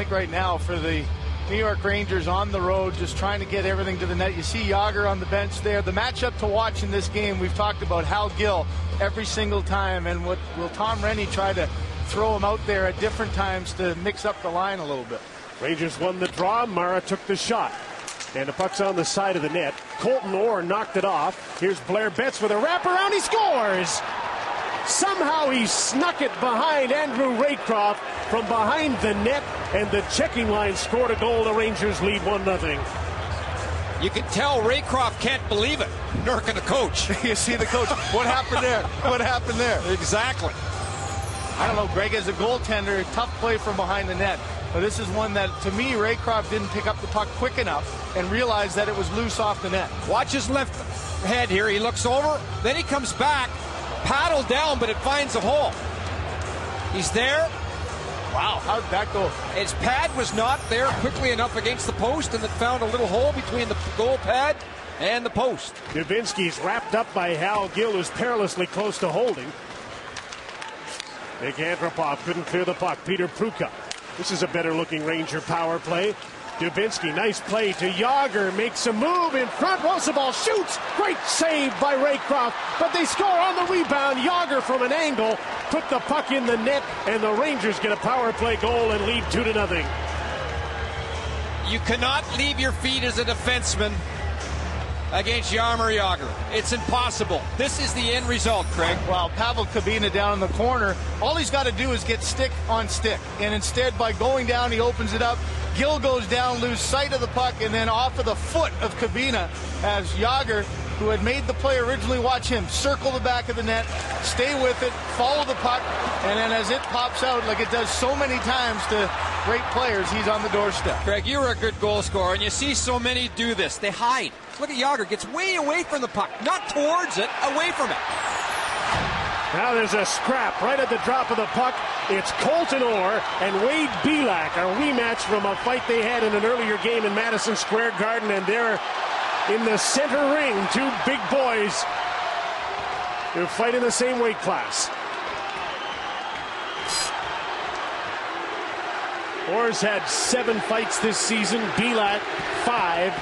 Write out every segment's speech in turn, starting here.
think right now for the New York Rangers on the road, just trying to get everything to the net. You see Jagr on the bench there. The matchup to watch in this game, we've talked about Hal Gill every single time. And what will Tom Renney try to throw him out there at different times to mix up the line a little bit? Rangers won the draw. Mara took the shot. And the puck's on the side of the net. Colton Orr knocked it off. Here's Blair Betts with a wraparound. He scores! Somehow he snuck it behind Andrew Raycroft from behind the net, and the checking line scored a goal. The Rangers lead 1 0. You can tell Raycroft can't believe it, nor can the coach. you see the coach. What happened there? What happened there? Exactly. I don't know, Greg, as a goaltender, tough play from behind the net. But this is one that, to me, Raycroft didn't pick up the puck quick enough and realized that it was loose off the net. Watch his left head here. He looks over, then he comes back, paddle down, but it finds a hole. He's there. Wow, how'd that go? His pad was not there quickly enough against the post, and it found a little hole between the goal pad and the post. Dubinsky's wrapped up by Hal Gill, who's perilously close to holding. Nick Antropov couldn't clear the puck. Peter Prucha. This is a better looking Ranger power play. Dubinsky, nice play to Jagr, makes a move in front. Rozsival shoots. Great save by Raycroft, but they score on the rebound. Jagr from an angle put the puck in the net, and the Rangers get a power play goal and lead two to nothing. You cannot leave your feet as a defenseman against Jaromir Jagr. It's impossible. This is the end result, Craig. Well, Pavel Kubina down in the corner, all he's got to do is get stick on stick. And instead, by going down, he opens it up. Gill goes down, lose sight of the puck, and then off of the foot of Kubina as Jagr, who had made the play originally, watch him circle the back of the net, stay with it, follow the puck, and then as it pops out, like it does so many times to great players, he's on the doorstep. Craig, you're a good goal scorer, and you see so many do this. They hide. Look at Jagr, gets way away from the puck, not towards it, away from it. Now there's a scrap right at the drop of the puck. It's Colton Orr and Wade Belak, a rematch from a fight they had in an earlier game in Madison Square Garden, and they're in the center ring. Two big boys who fight in the same weight class. Orr's had seven fights this season, Belak five.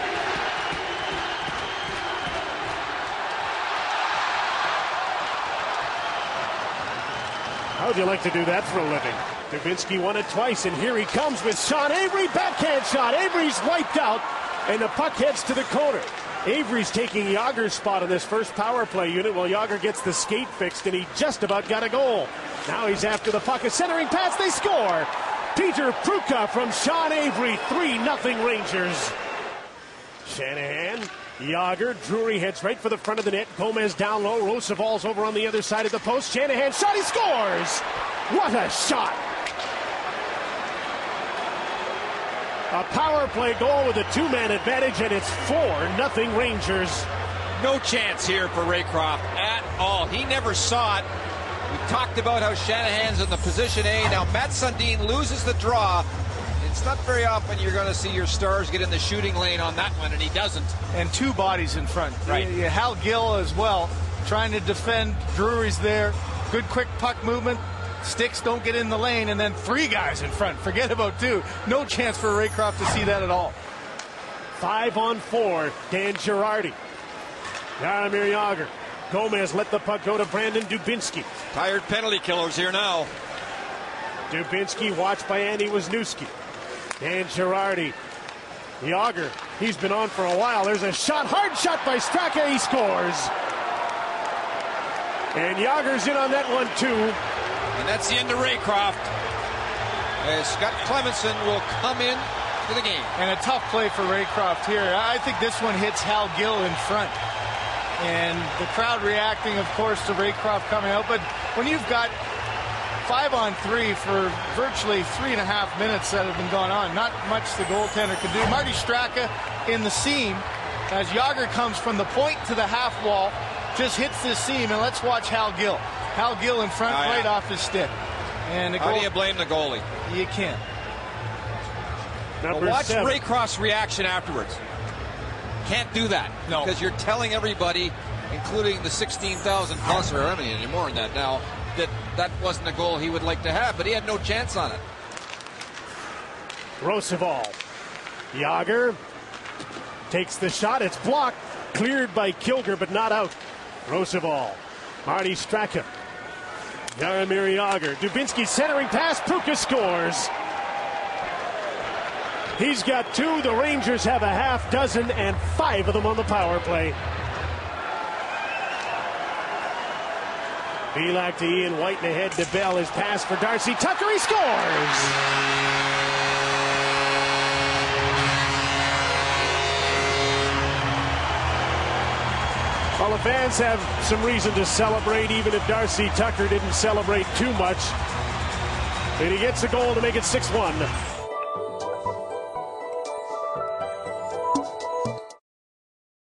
How would you like to do that for a living? Dubinsky won it twice, and here he comes with Sean Avery. Backhand shot. Avery's wiped out, and the puck heads to the corner. Avery's taking Jagr's spot in this first power play unit while Jagr gets the skate fixed, and he just about got a goal. Now he's after the puck. A centering pass. They score. Peter Prucha from Sean Avery. 3 0 Rangers. Shanahan Jagr, Drury heads right for the front of the net. Gomez down low. Rozsival's over on the other side of the post. Shanahan shot. He scores. What a shot. A power play goal with a two-man advantage, and it's 4 nothing Rangers. No chance here for Raycroft at all. He never saw it. We talked about how Shanahan's in the position A. Now Mats Sundin loses the draw. It's not very often you're going to see your stars get in the shooting lane on that one, and he doesn't. And two bodies in front. Right. You- you- Hal Gill as well, trying to defend. Drury's there. Good quick puck movement. Sticks don't get in the lane, and then three guys in front. Forget about two. No chance for Raycroft to see that at all. Five on four, Dan Girardi. Jaromir Jagr. Gomez let the puck go to Brandon Dubinsky. Tired penalty killers here now. Dubinsky watched by Andy Wozniewski. Dan Girardi. Jagr, he's been on for a while. There's a shot, hard shot by Straka. He scores. And Jagr's in on that one too. And that's the end of Raycroft. As Scott Clemmensen will come in to the game. And a tough play for Raycroft here. I think this one hits Hal Gill in front. And the crowd reacting, of course, to Raycroft coming out. But when you've got five on three for virtually three and a half minutes that have been going on, not much the goaltender could do. Marty Straka in the seam as Jagr comes from the point to the half wall, just hits this seam. And let's watch Hal Gill. Hal Gill in front, Oh, yeah. right off his stick. And the How goal, do you blame the goalie? you can't. Well, watch seven. Raycroft's reaction afterwards. Can't do that. No. Because you're telling everybody, including the 16,000 plus, or I mean, any more than that now, that that wasn't a goal he would like to have, but he had no chance on it. Rozsival. Jagr takes the shot. It's blocked. Cleared by Kilger, but not out. Rozsival. Marty Straka. Jaromir Jagr. Dubinsky centering pass. Prucha scores. He's got two. The Rangers have a half dozen and five of them on the power play. Belak to Ian White and ahead to Bell. His pass for Darcy Tucker. He scores. Well, the fans have some reason to celebrate, even if Darcy Tucker didn't celebrate too much. And he gets a goal to make it 6 1.